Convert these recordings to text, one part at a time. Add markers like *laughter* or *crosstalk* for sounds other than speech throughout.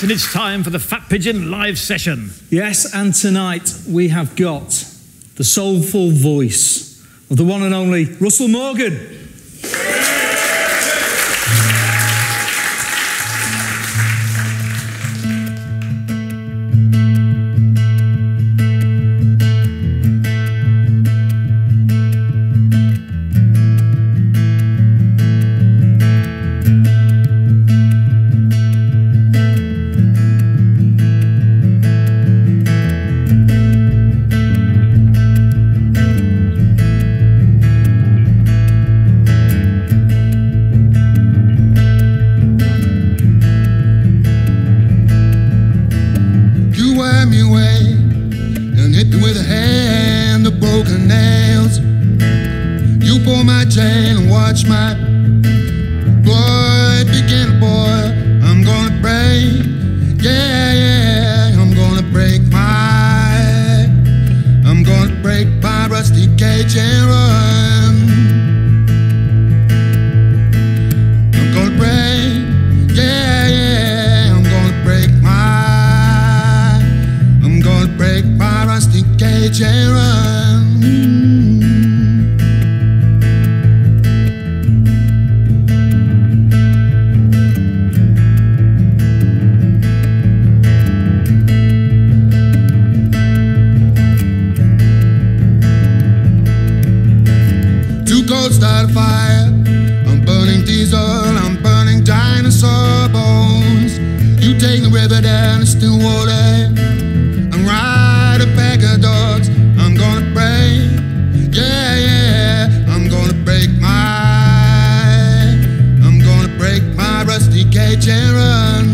And it's time for the Fat Pigeon live session. Yes, and tonight we have got the soulful voice of the one and only Russell Morgan. Too cold, start fire. I'm burning diesel, I'm burning dinosaur bones. You take the river down to still water. I'm ride a pack of dogs. I'm gonna break, yeah, yeah. I'm gonna break my, I'm gonna break my rusty cage and run.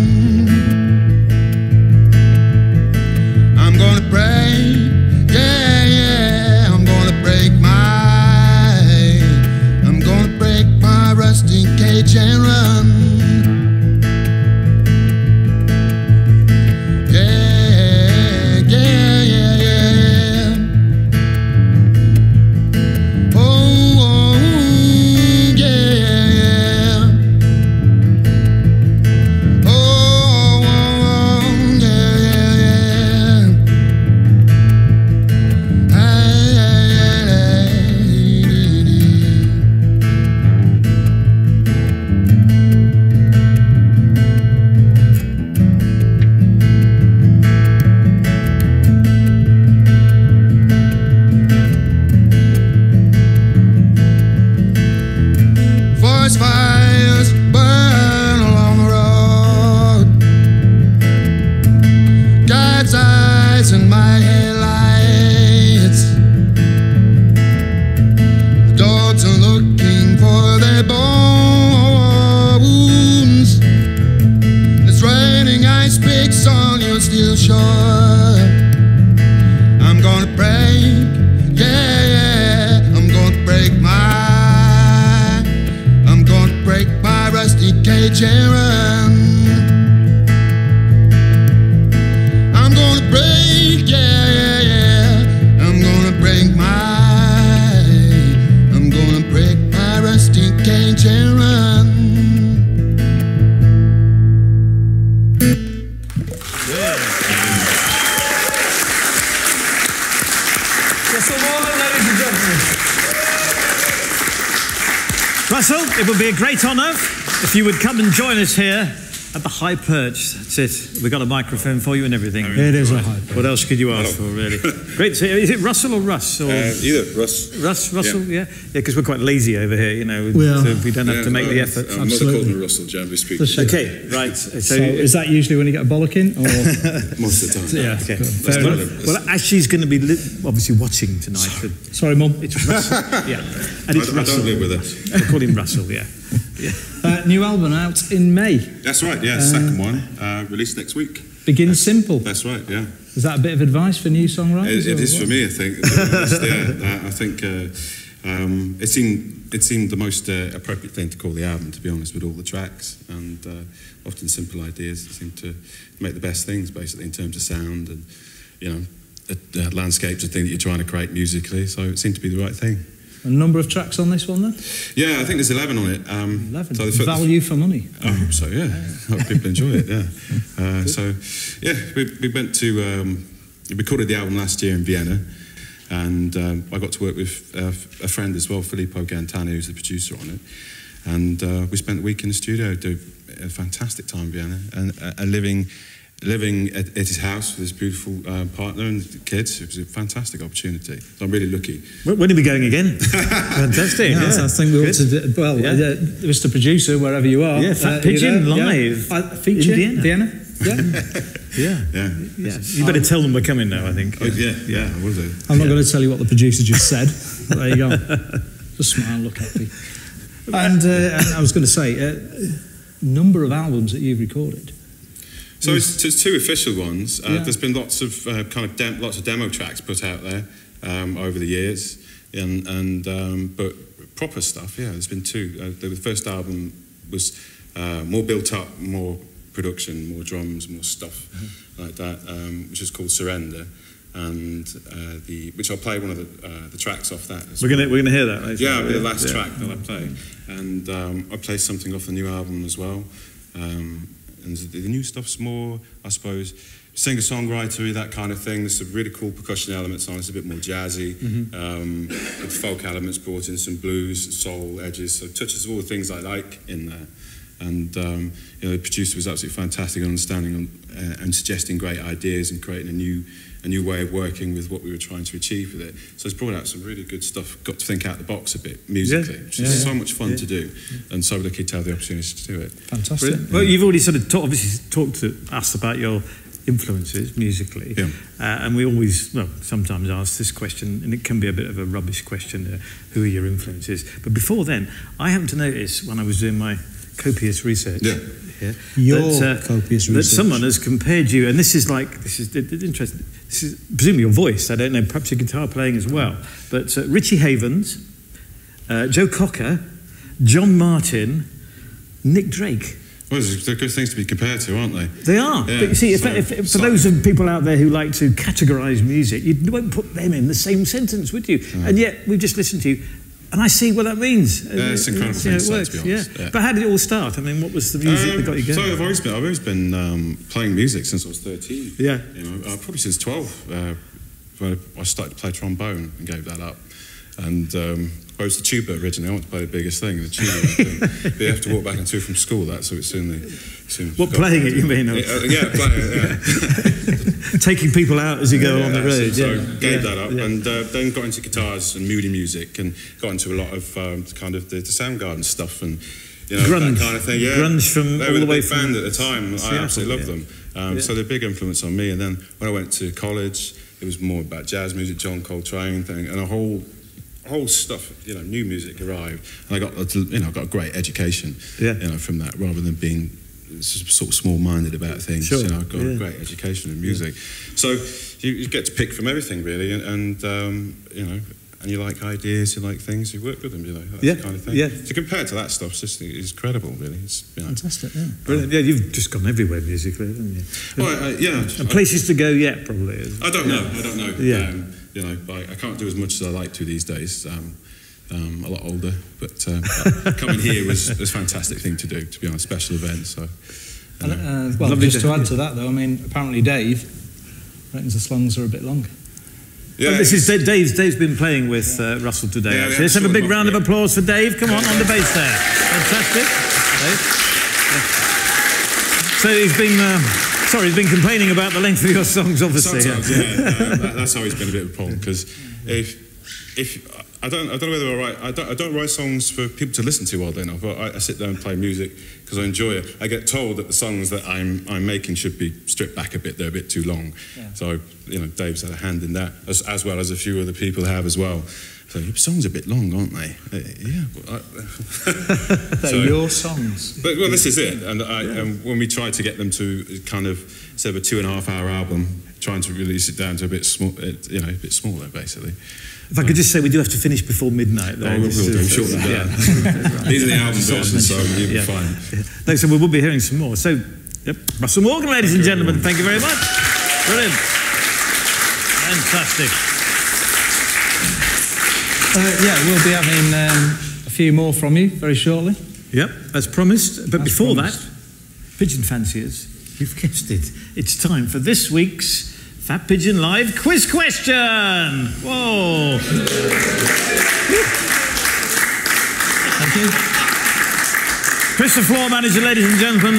It would be a great honour if you would come and join us here at the High Perch. That's it. We've got a microphone for you and everything. It is a high What else could you ask for, really? *laughs* Great. So is it Russell or Russ? Or Uh, either Russ. Russ, Russell, yeah? Yeah, because we're quite lazy over here, you know, We are. so we don't have Yeah, to make the well, effort. Our mother called Absolutely. me Russell, generally speaking. The. Okay, right. So, So is that usually when you get a bollocking? Or *laughs* Most of the time. yeah, okay. fair not enough. Well, Ashley's going to be li- obviously watching tonight. Sorry, Mum. It's Russell, yeah. And I, it's I Russell. don't live with us. We call him Russell, yeah. *laughs* yeah. *laughs* Uh, new album out in May. That's right, yeah, second one, uh, released next week. Begin simple. That's right, yeah. Is that a bit of advice for new songwriters? It, it is what? for me, I think. to be honest, yeah, *laughs* Uh, I think uh, um, it seemed it seemed the most uh, appropriate thing to call the album, to be honest, with all the tracks and uh, often simple ideas that seem to make the best things, basically in terms of sound and you know, landscape's a thing that you're trying to create musically. So it seemed to be the right thing. A number of tracks on this one then? Yeah, I think there's 11 on it. Um, 11. so the Value for money. Hope so, yeah. Hope people enjoy it, yeah. *laughs* Uh, so, yeah, we, we went to, um, we recorded the album last year in Vienna, and um, I got to work with uh, a friend as well, Filippo Gaetan, who's the producer on it. And uh, we spent the week in the studio, doing a fantastic time in Vienna, and, uh, and living living at, at his house with his beautiful uh, partner and kids. It was a fantastic opportunity. So I'm really lucky. When when are we going again? *laughs* Fantastic. Yeah, yeah. I think we ought to do, well, Yeah. uh, Mr. Producer, wherever you are. Yeah, Fat uh, you Pigeon know, yeah. live Uh, feature in Vienna. *laughs* Yeah. Yeah. Yeah. yeah. You better tell them we're coming now, I think. Oh, yeah, yeah, I will do. I'm not going to tell you what the producer just *laughs* said. there you go. Just smile, look happy. And, uh, and I was going to say, uh, number of albums that you've recorded. So it's, it's two official ones. Uh, Yeah. There's been lots of uh, kind of dem- lots of demo tracks put out there um, over the years, and, and um, but proper stuff. Yeah, there's been two. Uh, the first album was uh, more built up, more production, more drums, more stuff Mm-hmm. like that, um, which is called Surrender. And uh, the which I'll play one of the, uh, the tracks off that. We're well. gonna we're gonna hear that. later. Yeah, the last Yeah. track that I play, and um, I play something off the new album as well. Um, and the, new stuff's more, I suppose, singer-songwritery, that kind of thing. There's some really cool percussion elements on. it. It's a bit more jazzy, um, with folk elements brought in, some blues, soul edges. So touches all the things I like in there. And um, you know, the producer was absolutely fantastic in understanding and, uh, and suggesting great ideas and creating a new a new way of working with what we were trying to achieve with it. So it's brought out some really good stuff. Got to think out the box a bit musically, Yeah. which is Yeah. so much fun Yeah. to do. And so lucky to have the opportunity to do it. Fantastic. Brilliant. Well, you've already sort of talk, obviously talked to us about your influences musically, Yeah. uh, and we always, well, sometimes ask this question, and it can be a bit of a rubbish question: uh, who are your influences? But before then, I happened to notice when I was doing my copious research. Yeah. here, Your that, uh, copious that research. someone has compared you, and this is like this is it- it's interesting. This is presumably your voice. I don't know, perhaps your guitar playing as well. But uh, Richie Havens, uh, Joe Cocker, John Martyn, Nick Drake. Well, they're good things to be compared to, aren't they? They are. Yeah, but you see, if, so- if, if, for so- those of people out there who like to categorise music, you won't put them in the same sentence, would you? And yet, we've just listened to you, and I see what that means. Yeah, it's incredible how it works. to be honest. Yeah. Yeah. But how did it all start? I mean, what was the music that Um, got you so going? I've always been, I've always been um, playing music since I was 13. Yeah. You know, uh, probably since 12, uh, I started to play trombone and gave that up. And um, I was the tuba originally. I want to play the biggest thing, the tuba. But *laughs* you have to walk back and from school that, so it's soon the. Soon What, playing it, you mean, or- Yeah, uh, yeah, playing it, yeah. *laughs* Taking people out as you go Yeah, along the road. So, yeah. gave that up and uh, then got into guitars and moody music and got into a lot of um, kind of the, the Soundgarden stuff and you know Grunge. that kind of thing. Yeah, Grunge from they all were the the way big band at the time. I absolutely loved them. Um. So they're a big influence on me. And then when I went to college, it was more about jazz music, John Coltrane thing, and a whole whole stuff, you know, new music arrived, and I got, a- you know, I got a great education, Yeah. you know, from that, rather than being sort of small-minded about things. Sure, You know, I got yeah. a great education in music. So you, you get to pick from everything really, and, and um, you know, and you like ideas, you like things, you work with them, you know, that Yeah, kind of thing. yeah. So compared to that stuff, it's just it's credible, really. It's you know, Fantastic, yeah. Brilliant. Yeah, you've just gone everywhere musically, haven't you? well, I, yeah. And places to go yet, probably. I don't know. I don't know. Yeah. Um, you know, I, I can't do as much as I like to these days. Um, um, a lot older, but, uh, but *laughs* coming here was, was a fantastic thing to do. To be honest, special event. So, you And, know. uh, well, Lovely just to to add to that, though, I mean, apparently Dave reckons the slungs are a bit long. yeah, Well, this is it's- Dave's. Dave's been playing with uh, Russell today. Yeah, actually. yeah, Let's have a big Mark, round of applause for Dave. Come on, on the bass there. Fantastic. *laughs* Dave. So he's been. Um, sorry, he's been complaining about the length of your songs, obviously. Sometimes, yeah, *laughs* uh, that, that's always been a bit of a problem because if if I don't I don't know whether I write I don't, I don't write songs for people to listen to all day enough. I, I sit there and play music because I enjoy it. I get told that the songs that I'm I'm making should be stripped back a bit. They're a bit too long. So you know Dave's had a hand in that as, as well as a few other people have as well. So your songs are a bit long, aren't they? Uh, yeah. I- *laughs* They're So- your songs. But well, this is it. And, I, and when we tried to get them to kind of instead of a two and a half hour album, trying to release it down to a bit small, uh, you know, a bit smaller, basically. If I could just say, we do have to finish before midnight. Though. Oh, we will This do. is- Shorten it yeah. *laughs* These are the album versions, so you'll be Yeah. fine. No, so we will be hearing some more. So, yep, Russell Morgan, ladies and gentlemen, everyone. thank you very much. Brilliant. Fantastic. Uh, yeah, we'll be having um, a few more from you very shortly. Yep, as promised. But As before promised. that, pigeon fanciers, you've guessed it. It's time for this week's Fat Pigeon Live quiz question. Whoa! Thank you. Chris, the floor manager, ladies and gentlemen,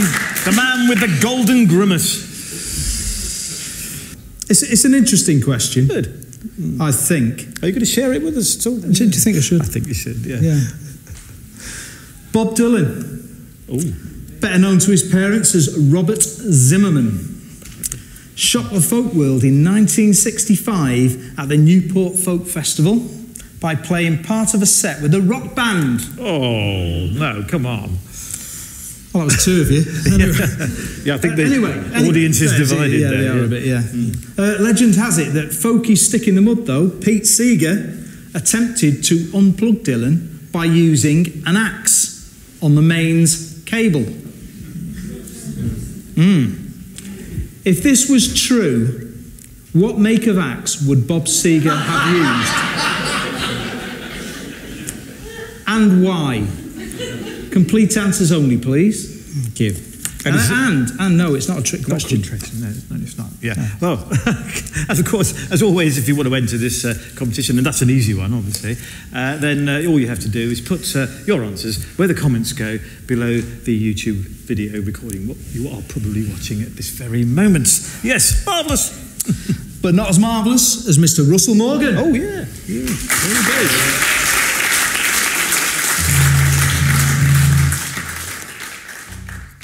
the man with the golden grimace. It's, it's an interesting question. Good. I think. Are you going to share it with us at all? Do, do you think I should? I think you should, yeah. Yeah. Bob Dylan, Oh, better known to his parents as Robert Zimmerman, shocked the folk world in 1965 at the Newport Folk Festival by playing part of a set with a rock band. oh no, come on. Well, that was two of you. *laughs* Yeah, I think the anyway, any- audience is fair to you, divided yeah, there. They are yeah. a bit, yeah. Uh, legend has it that folky stick in the mud, though, Pete Seeger attempted to unplug Dylan by using an axe on the mains cable. Hmm. If this was true, what make of axe would Bob Seeger have used? *laughs* and why? Complete answers only, please. Thank you. And, and, and no, it's not a trick Not question. interesting. No, no, it's not. Yeah. Well, as *laughs* of course, as always, if you want to enter this uh, competition, and that's an easy one, obviously, uh, then uh, all you have to do is put uh, your answers where the comments go below the YouTube video recording, what you are probably watching at this very moment. Yes, marvellous. *laughs* but not as marvellous as Mr. Russell Morgan. Oh, yeah. yeah.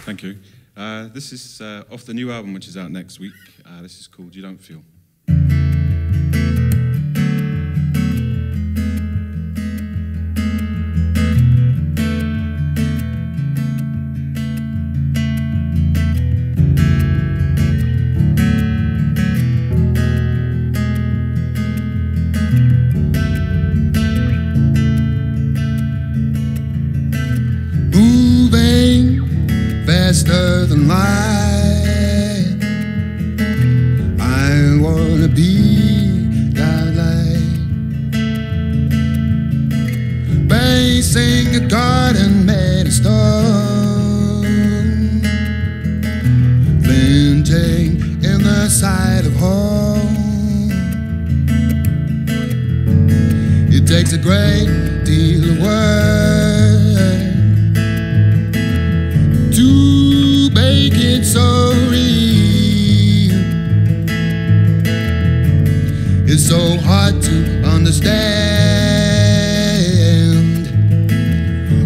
Thank you. Uh, this is uh, off the new album, which is out next week. Uh, this is called You Don't Feel. Basing a garden made of stone, flinting in the sight of home. It takes a great deal of work to make it so real. It's so hard to understand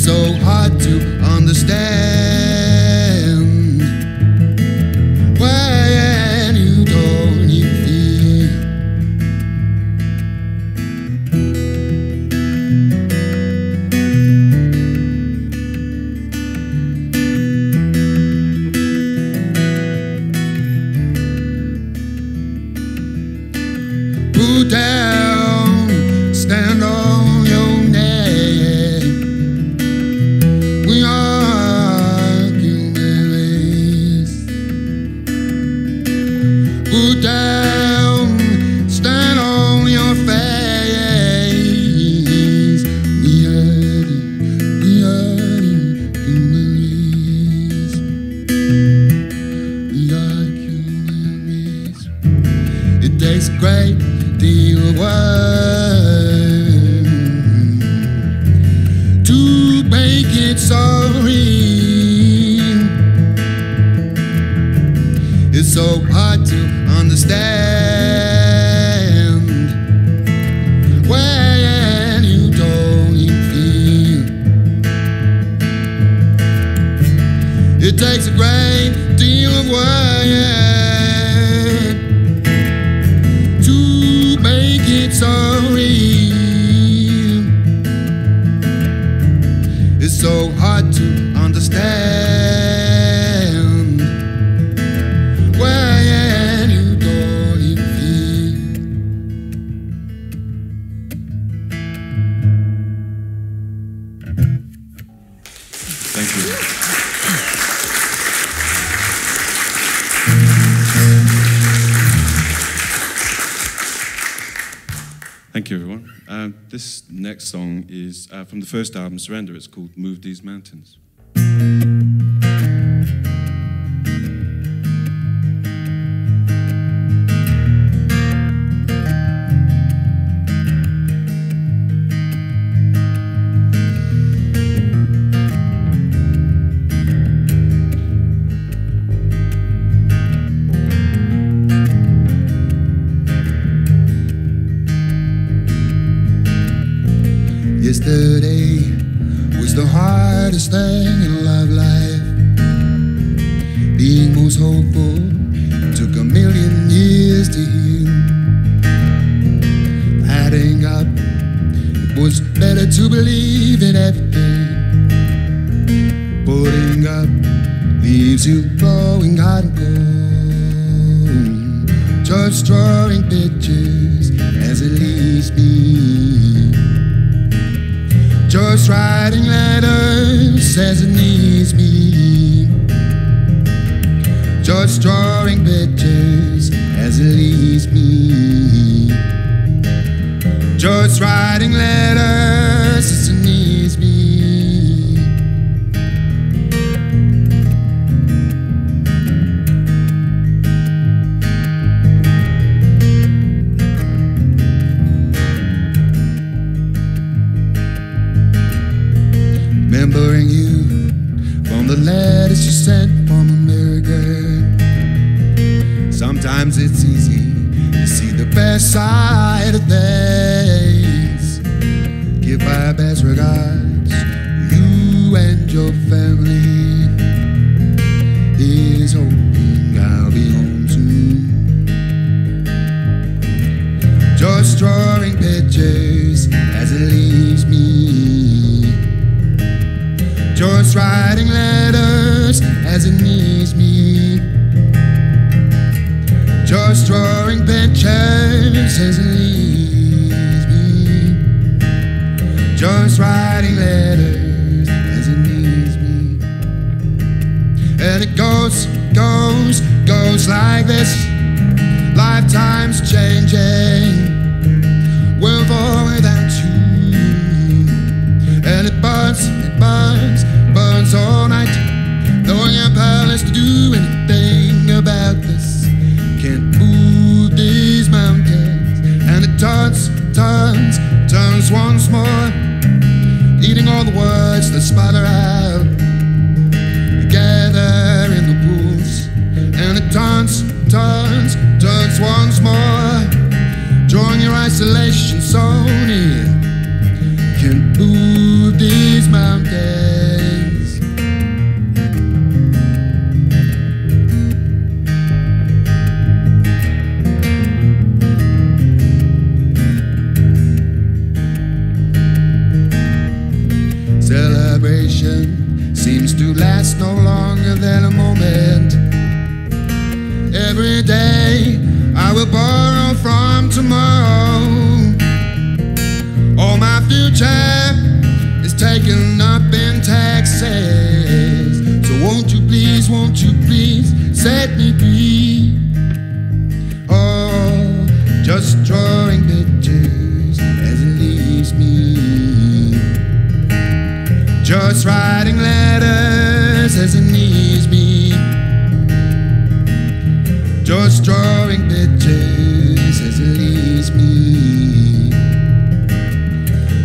so hard to understand takes a great deal of work to make it so real. It's so Thank you, everyone. Uh, this next song is uh, from the first album, Surrender. It's called Move These Mountains. Believe in everything. Putting up leaves you growing hot and cold. Just drawing pictures as it leaves me. Just writing letters as it needs me. Just drawing pictures as it leaves me. Just writing letters. As it needs Just writing letters as it needs me. Just drawing pictures as it leaves me. Just writing letters as it needs me. And it goes, goes, goes like this. Lifetimes changing. Or without you. And it burns, it burns, burns all night. Knowing I'm powerless to do anything about this. Can't move these mountains. And it turns, turns, turns once more. Eating all the words that spider out. Together in the pools. And it turns, turns, turns once more. Drawing your isolation so near Can't move these mountains. No longer than a moment. Every day I will borrow from tomorrow. All my future is taken up in taxes. So won't you please, won't you please set me free? Oh, just drawing pictures as it leaves me. Just writing letters as it needs me. Just drawing pictures as it leaves me.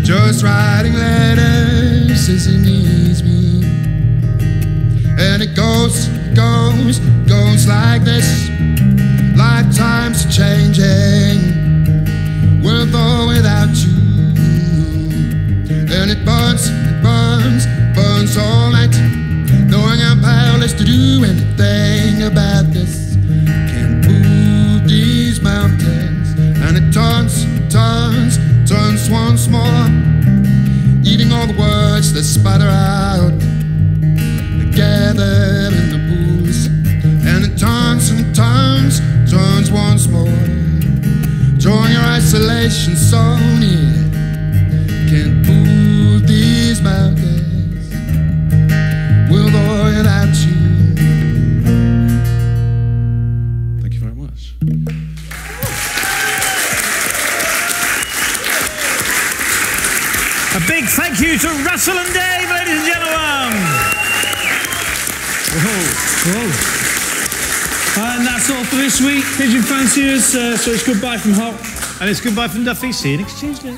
Just writing letters as it needs me. And it goes, goes, goes, like this. Lifetimes changing, with or without you. And it burns, burns, burns all night. Knowing I'm powerless to do anything about this. Can't move these mountains. And it turns, turns, turns once more. Eating all the words that spatter out. Gathered in the booze. And it turns and turns, turns once more. Drawing your isolation so near. Can't you to Russell and Dave, ladies and gentlemen. Whoa. And that's all for this week, Pigeon Fanciers. Uh, so it's goodbye from Hop. And it's goodbye from Duffy. See you next Tuesday.